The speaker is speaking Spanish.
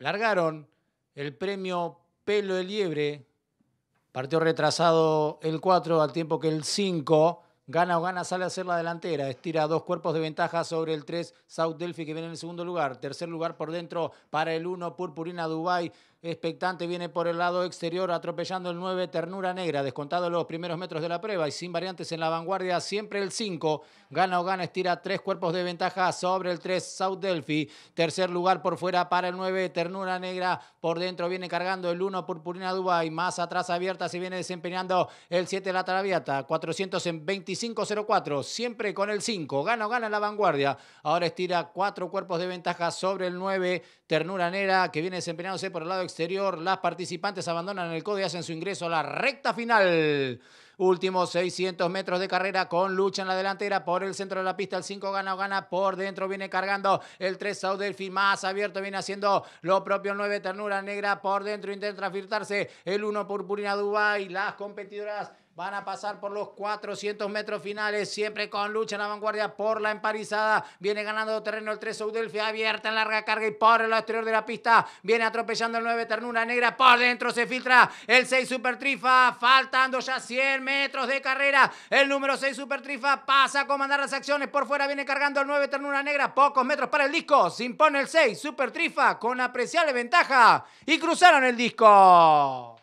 largaron el premio Pelo de Liebre. Partió retrasado el 4 al tiempo que el 5 Gana o gana, sale a hacer la delantera. Estira dos cuerpos de ventaja sobre el 3 South Delphi que viene en el segundo lugar. Tercer lugar por dentro para el 1 Purpurina Dubai. Expectante viene por el lado exterior atropellando el 9 Ternura Negra. Descontado los primeros metros de la prueba y sin variantes en la vanguardia. Siempre el 5. Gana o gana, estira tres cuerpos de ventaja sobre el 3 South Delphi. Tercer lugar por fuera para el 9 Ternura Negra. Por dentro viene cargando el 1 Purpurina Dubai. Más atrás abierta se viene desempeñando el 7 La Traviata. 425 25-04, siempre con el 5. Gana o gana la vanguardia. Ahora estira cuatro cuerpos de ventaja sobre el 9. Ternura Nera, que viene desempeñándose por el lado exterior. Las participantes abandonan el codo y hacen su ingreso a la recta final. Últimos 600 metros de carrera con lucha en la delantera por el centro de la pista. El 5 gana o gana por dentro. Viene cargando el 3 Saudelfi más abierto. Viene haciendo lo propio el 9 Ternura Negra por dentro. Intenta filtrarse el 1 Purpurina Dubai. Las competidoras Van a pasar por los 400 metros finales, siempre con lucha en la vanguardia por la emparizada. Viene ganando terreno el 3 Soudelfia, abierta en larga carga y por el exterior de la pista. Viene atropellando el 9 Ternura Negra, por dentro se filtra el 6 Super Trifa, faltando ya 100 metros de carrera. El número 6 Super Trifa pasa a comandar las acciones. Por fuera viene cargando el 9 Ternura Negra, pocos metros para el disco. Se impone el 6 Super Trifa con apreciable ventaja y cruzaron el disco.